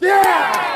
Yeah!